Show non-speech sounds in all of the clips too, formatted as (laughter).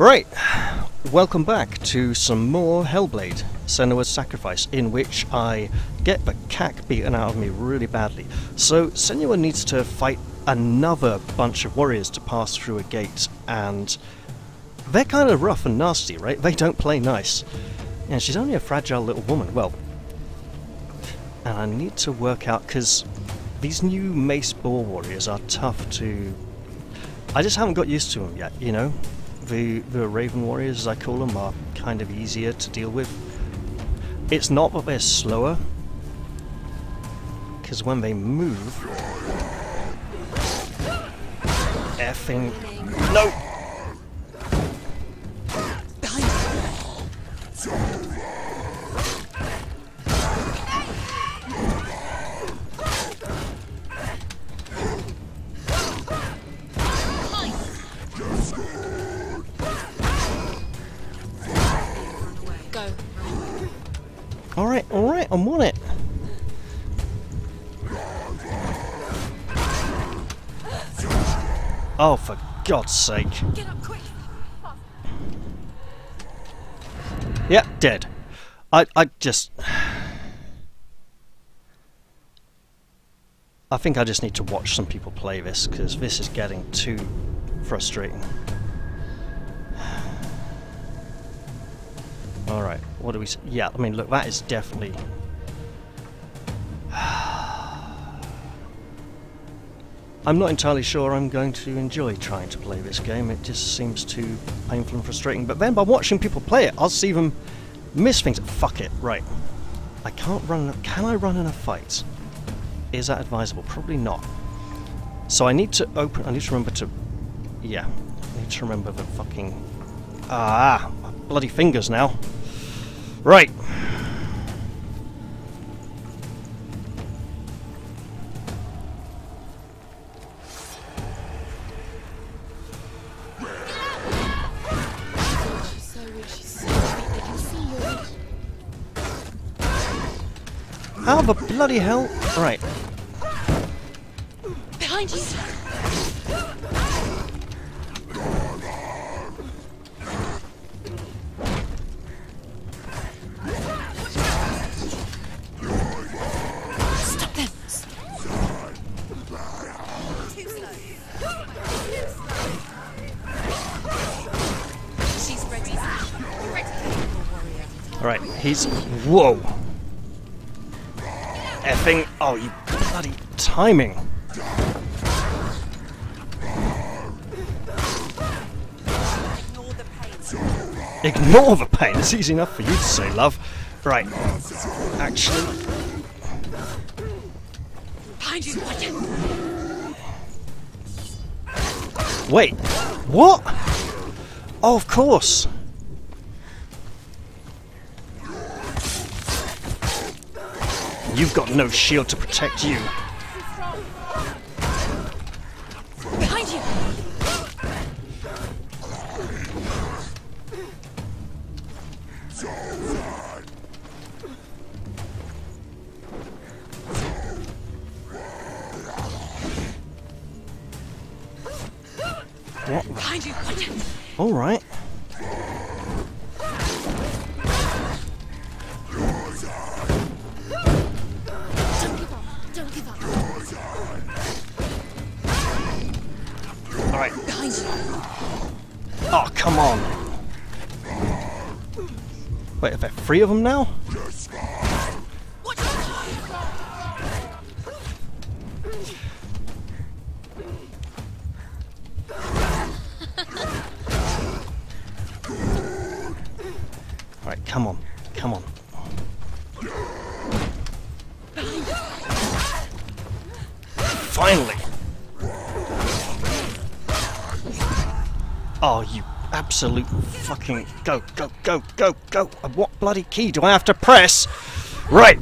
Right, welcome back to some more Hellblade, Senua's Sacrifice, in which I get the cack beaten out of me really badly. So Senua needs to fight another bunch of warriors to pass through a gate, and they're kind of rough and nasty, right? They don't play nice. And she's only a fragile little woman, well, and I need to work out, because these new Mace Boar warriors are tough to... I just haven't got used to them yet, you know? The, the Raven Warriors, as I call them, are kind of easier to deal with. It's not that they're slower, because when they move... Effing... No! I'm on it. Oh, for God's sake. Get up quick! Yep, dead. I, I just... I think I just need to watch some people play this, because this is getting too frustrating. Alright, what do we... Yeah, I mean, look, that is definitely... I'm not entirely sure I'm going to enjoy trying to play this game. It just seems too painful and frustrating. But then by watching people play it, I'll see them miss things. Fuck it. Right. I can't run... Can I run in a fight? Is that advisable? Probably not. So I need to open... I need to remember to... Yeah. I need to remember the fucking... Ah! Bloody fingers now. Right. How the bloody hell? Right. Behind you! Stop them! She's ready. Ready. Alright, he's... Whoa! Oh, you bloody timing! Ignore the pain. Ignore the pain. It's easy enough for you to say, love. Right. Actually... Behind you. Wait. What? Oh, of course. You've got no shield to protect you. Oh, come on. Wait, are there three of them now? Absolute fucking... Go, go, go, go, go! And what bloody key do I have to press? Right!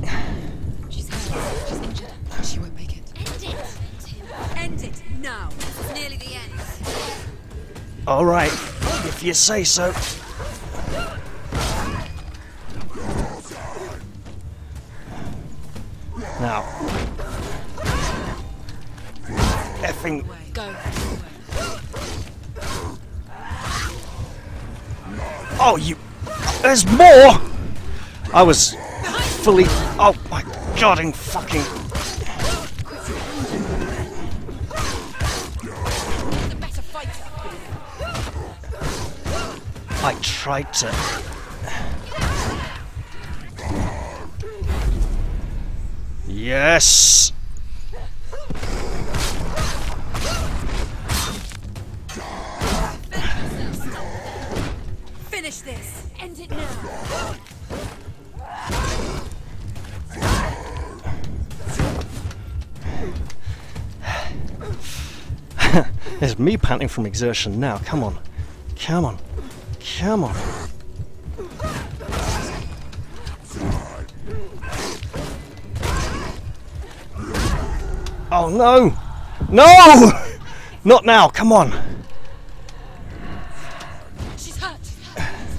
She's hurt. She's injured. She won't make it. End it! End it now. It's nearly the end. Alright, if you say so. Now. Effing. Go. Oh, you. There's more! I was fully. Oh my god, in fucking. I tried to. Yes! End it now. (sighs) There's me panting from exertion now. Come on. Come on. Come on. Oh no! No! (laughs) Not now, come on!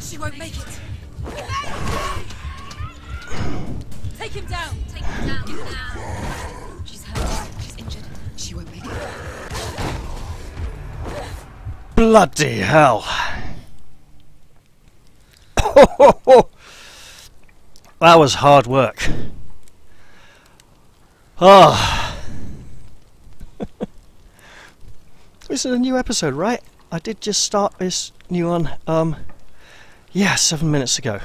She won't make it. Take him down. Take him down now. She's hurt. She's injured. She won't make it. Bloody hell! (laughs) that was hard work. Ah. (laughs) this is a new episode, right? I did just start this new one, um, yeah, seven minutes ago.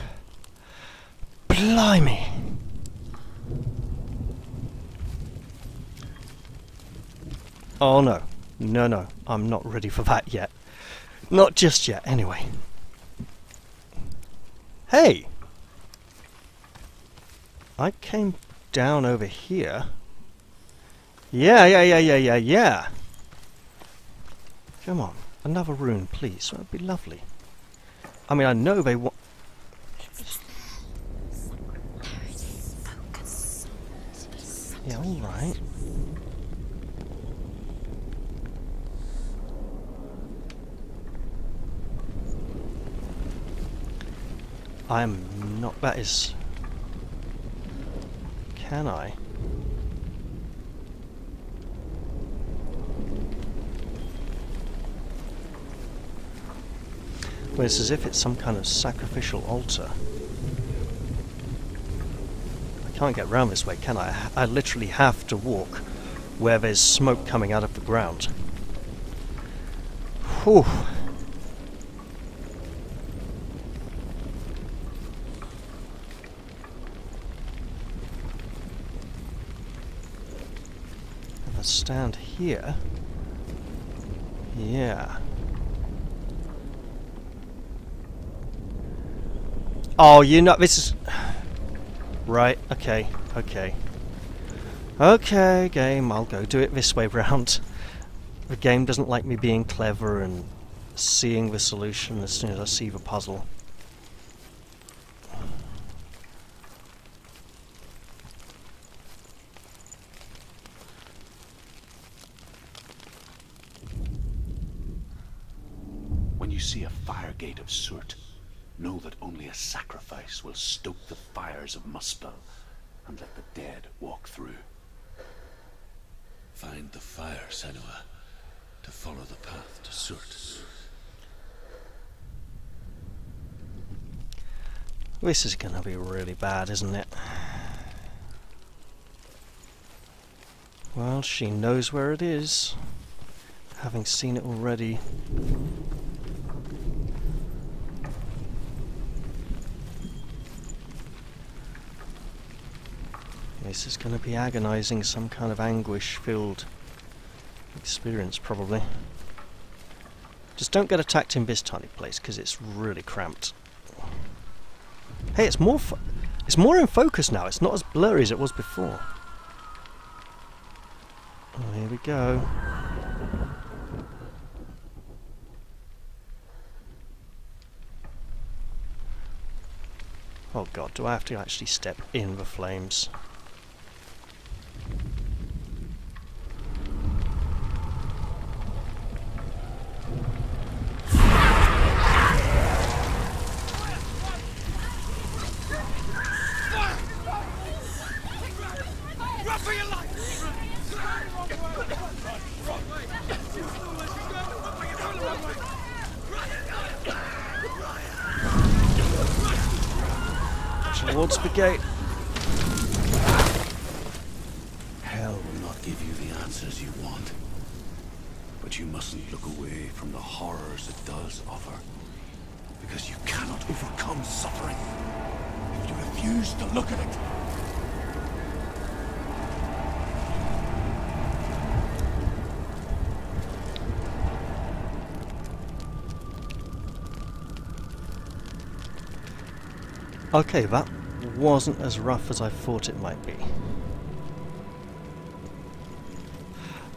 Blimey. Oh no. No, no, I'm not ready for that yet. Not just yet, anyway. Hey! I came down over here. Yeah, yeah, yeah, yeah, yeah, yeah! Come on, another rune, please. That would be lovely. I mean, I know they want. Yeah, alright. I'm not. That is. Can I? Well, it's as if it's some kind of sacrificial altar. I can't get round this way, can I? I literally have to walk where there's smoke coming out of the ground. Whew. Stand here. Yeah. Oh, you know, this is... Right, okay, okay. Okay, game, I'll go do it this way round. The game doesn't like me being clever and seeing the solution as soon as I see the puzzle. When you see a fire gate of Surt, know that only a sacrifice will stoke the fires of Muspel and let the dead walk through. Find the fire, Senua, to follow the path to Surt. This is gonna be really bad, isn't it? Well, she knows where it is, having seen it already. This is going to be agonizing, some kind of anguish-filled experience, probably. Just don't get attacked in this tiny place, because it's really cramped. Hey, it's more it's more in focus now. It's not as blurry as it was before. Oh, here we go. Oh god, do I have to actually step in the flames? The gate. Hell will not give you the answers you want. But you mustn't look away from the horrors it does offer. Because you cannot overcome suffering if you refuse to look at it. Okay, that wasn't as rough as I thought it might be.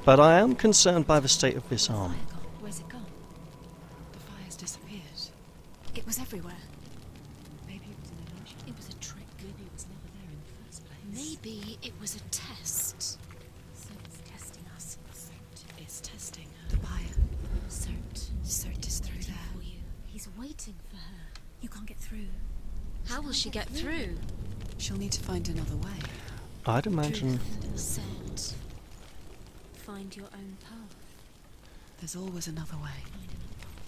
But I am concerned by the state of this arm. Where's it gone? The fire's disappeared. It was everywhere. Maybe it was an illusion. It was a trick. Maybe it was never there in the first place. Maybe it was a test. Someone's Testing us. Surt is testing her. The buyer. Surt. Surt is through Waiting there. for you. He's waiting for her. You can't get through. How will she get through? She'll need to find another way. I'd imagine. Surt. Find your own path. There's always another way. Find.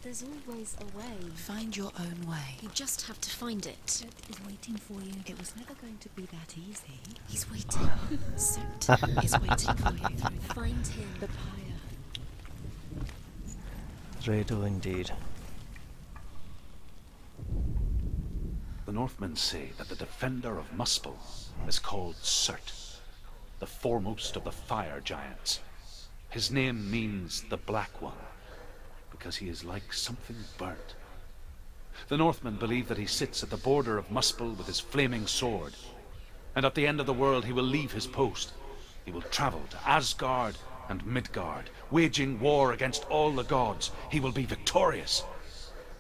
There's always a way. Find your own way. You just have to find it. Surt is waiting for you. It was never going to be that easy. He's waiting. Surt is waiting for you. (laughs) Find him. The pyre. Dreidel indeed. The Northmen say that the defender of Muspel is called Surt, the foremost of the fire giants. His name means the Black One, because he is like something burnt. The Northmen believe that he sits at the border of Muspel with his flaming sword, and at the end of the world he will leave his post. He will travel to Asgard and Midgard, waging war against all the gods. He will be victorious,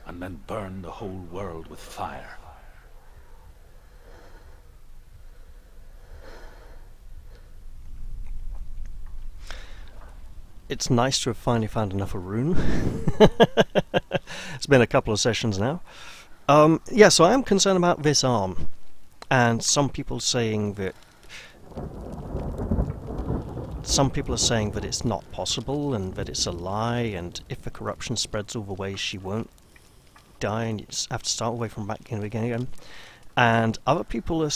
and then burn the whole world with fire. It's nice to have finally found enough of Rune. it's been a couple of sessions now. Um, yeah, so I am concerned about this arm. And some people saying that. Some people are saying that it's not possible and that it's a lie, and if the corruption spreads all the way, she won't die and you have to start away from back in beginning again. And other people are.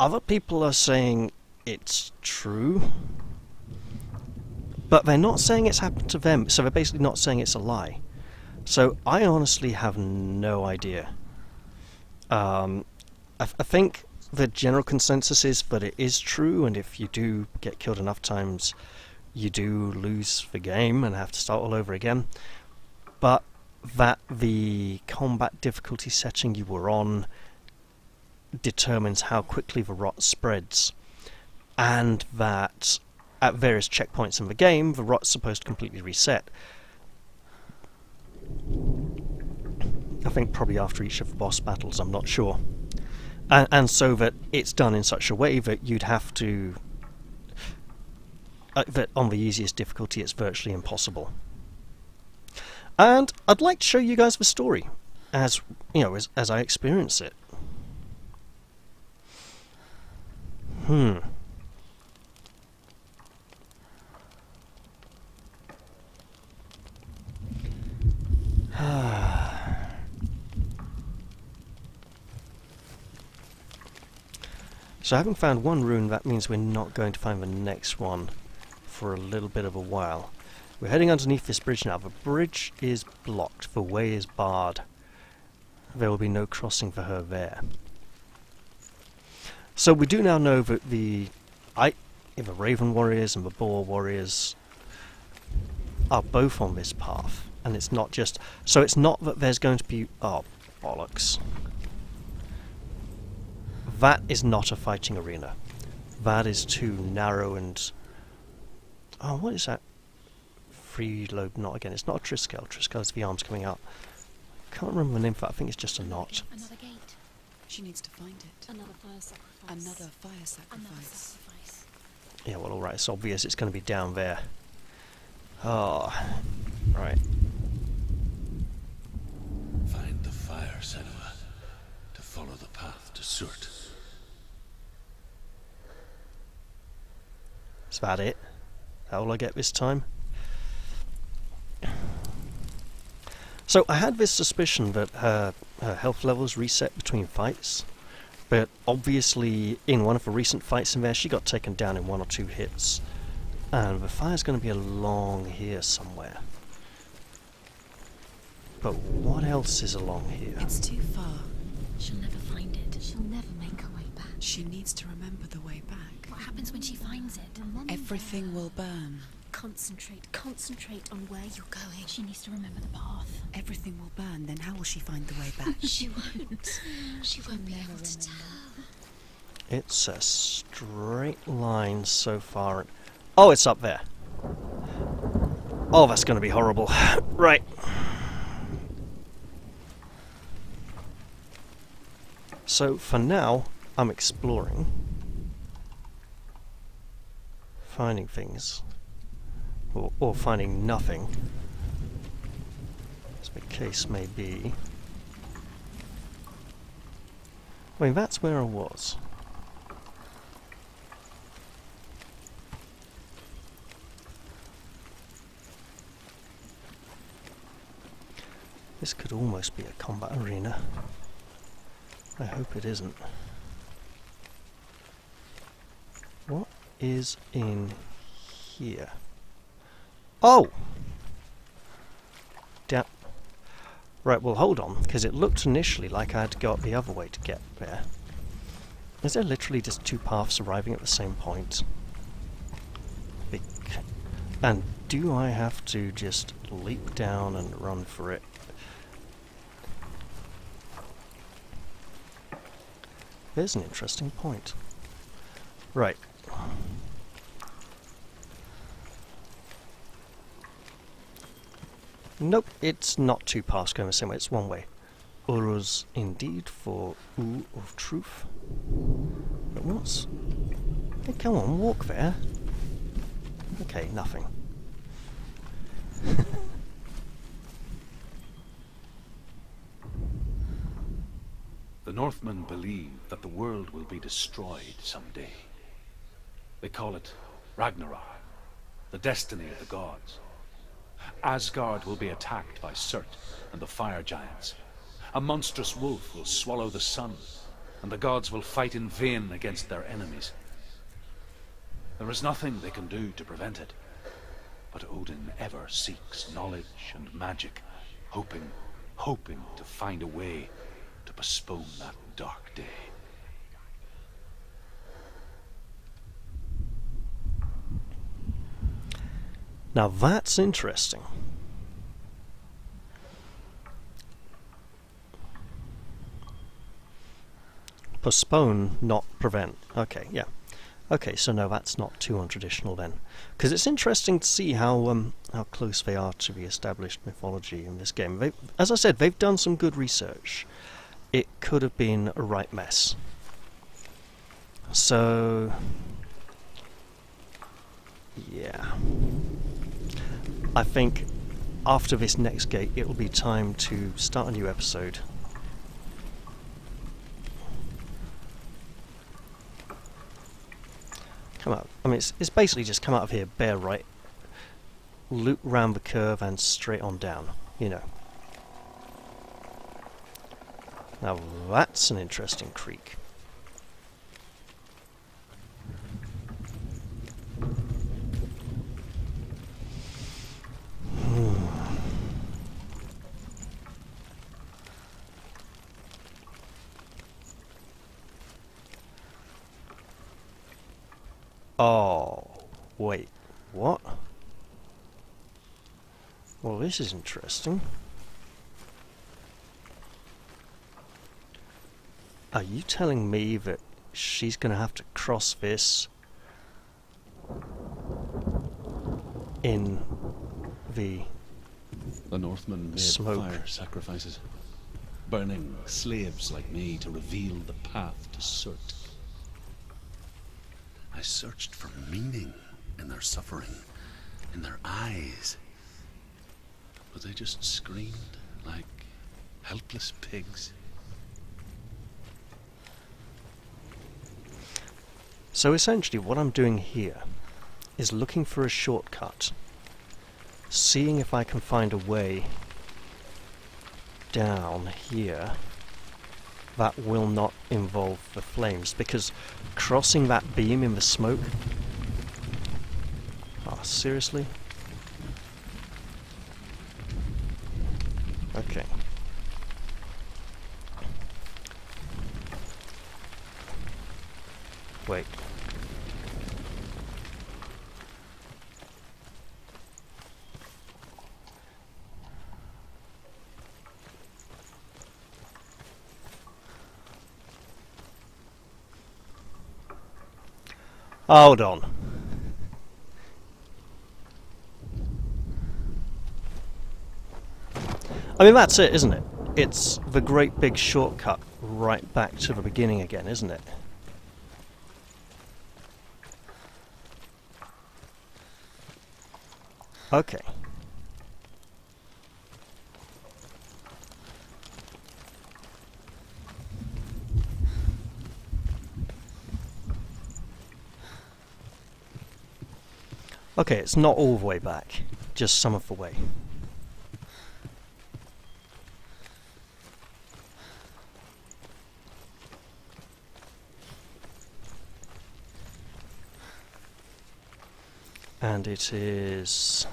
Other people are saying it's true but they're not saying it's happened to them, so they're basically not saying it's a lie. So I honestly have no idea. Um, I, I think the general consensus is that it is true, and if you do get killed enough times, you do lose the game and have to start all over again. But that the combat difficulty setting you were on determines how quickly the rot spreads, and that at various checkpoints in the game, the rot's supposed to completely reset. I think probably after each of the boss battles, I'm not sure. And, and so that it's done in such a way that you'd have to. Uh, that on the easiest difficulty, it's virtually impossible. And I'd like to show you guys the story, as you know, as, as I experience it. Hmm. So having found one rune, that means we're not going to find the next one for a little bit of a while. We're heading underneath this bridge now. The bridge is blocked. The way is barred. There will be no crossing for her there. So we do now know that the I, the Raven Warriors and the Boar Warriors are both on this path, and it's not just so it's not that there's going to be oh bollocks. That is not a fighting arena. That is too narrow and oh, what is that? Free lobe knot again. It's not a Triskel. Triskel is the arms coming out. I Can't remember the name for that. I think it's just a knot. Another gate. She needs to find it. Another fire sacrifice. Another fire Another sacrifice. sacrifice. Yeah, well, alright, it's obvious it's going to be down there. Oh, right. Find the fire, Senua, to follow the path to Surt. Is about it? That all I get this time? So I had this suspicion that her, her health levels reset between fights, But obviously, in one of the recent fights in there, she got taken down in one or two hits. And the fire's going to be along here somewhere. But what else is along here? It's too far. She'll never find it. She'll never make her way back. She needs to remember the way back. What happens when she finds it? Everything will burn. Concentrate, concentrate on where you're going. She needs to remember the path. Everything will burn, then how will she find the way back? (laughs) She won't. She won't be able to tell. It's a straight line so far. Oh, it's up there. Oh, that's going to be horrible. (laughs) right. So, for now, I'm exploring. Finding things. Or, or finding nothing. As the case may be. I mean, that's where I was. This could almost be a combat arena. I hope it isn't. What is in here? Oh! Damn. Right, well hold on, because it looked initially like I had to go up the other way to get there. Is there literally just two paths arriving at the same point? And do I have to just leap down and run for it? There's an interesting point. Right. Nope, it's not two paths going the same way, it's one way. Uruz indeed for oo of truth. But what's... Hey, come on, walk there. Okay, nothing. (laughs) The Northmen believe that the world will be destroyed someday. They call it Ragnarok, the destiny of the gods. Asgard will be attacked by Surt and the fire giants. A monstrous wolf will swallow the sun, and the gods will fight in vain against their enemies. There is nothing they can do to prevent it, but Odin ever seeks knowledge and magic, hoping, hoping to find a way to postpone that dark day. Now that's interesting. Postpone, not prevent. Okay, yeah. Okay, so no, that's not too untraditional then. Because it's interesting to see how um, how close they are to the established mythology in this game. They, as I said, they've done some good research. It could have been a right mess. So, yeah. I think after this next gate, it will be time to start a new episode. Come out. I mean, it's, it's basically just come out of here, bear right, loop round the curve, and straight on down. You know. Now that's an interesting creek. Oh, wait, what? Well, this is interesting. Are you telling me that she's going to have to cross this in the The Northmen made Smoke. fire sacrifices, burning slaves like me to reveal the path to Surt. I searched for meaning in their suffering, in their eyes. But they just screamed like helpless pigs. So essentially what I'm doing here is looking for a shortcut, seeing if I can find a way down here that will not involve the flames because crossing that beam in the smoke. Ah, seriously? Okay. Wait. Hold on. I mean, that's it, isn't it? It's the great big shortcut right back to the beginning again, isn't it? Okay. Okay, it's not all the way back, just some of the way. And it is...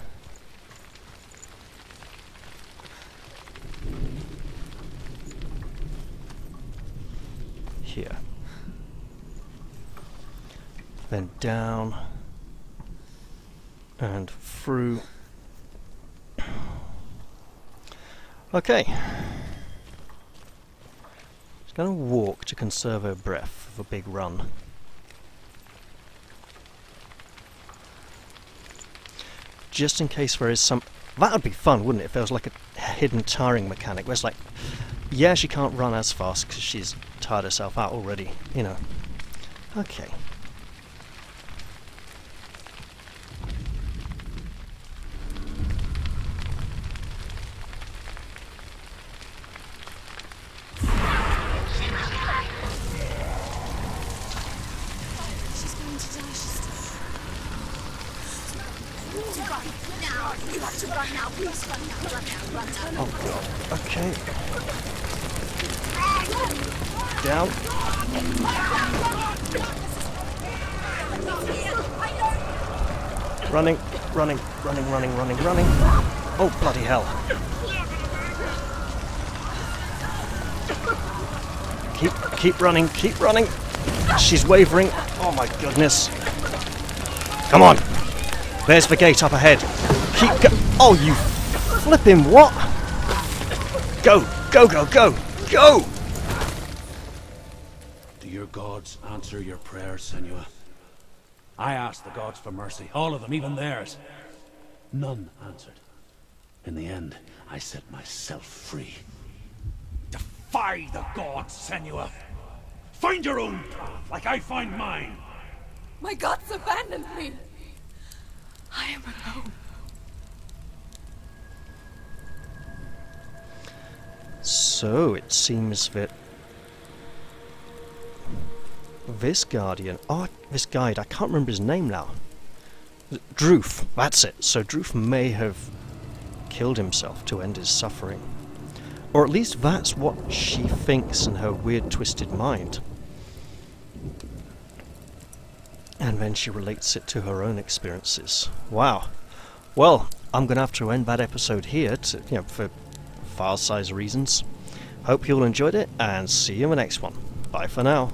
Here. Then down and through. Okay. Just going to walk to conserve her breath for a big run. Just in case there is some... That would be fun, wouldn't it, if there was like a hidden tiring mechanic where it's like, yeah, she can't run as fast because she's tired herself out already, you know. Okay. She's going to die. She's Okay. Down. Running, running, running, running, running, running. Oh, bloody hell. Keep, keep running, keep running. She's wavering. Oh my goodness. Come on. There's the gate up ahead. Keep go- Oh, you flipping what? Go, go, go, go, go! Do your gods answer your prayers, Senua? I asked the gods for mercy, all of them, even theirs. None answered. In the end, I set myself free. Defy the gods, Senua! Find your own path, like I find mine! My gods abandoned me. I am alone. So it seems that this guardian, oh, this guide, I can't remember his name now. Druth, that's it. So Druth may have killed himself to end his suffering. Or at least that's what she thinks in her weird, twisted mind. And then she relates it to her own experiences. Wow. Well, I'm going to have to end that episode here, to, you know, for file size reasons. Hope you all enjoyed it, and see you in the next one. Bye for now.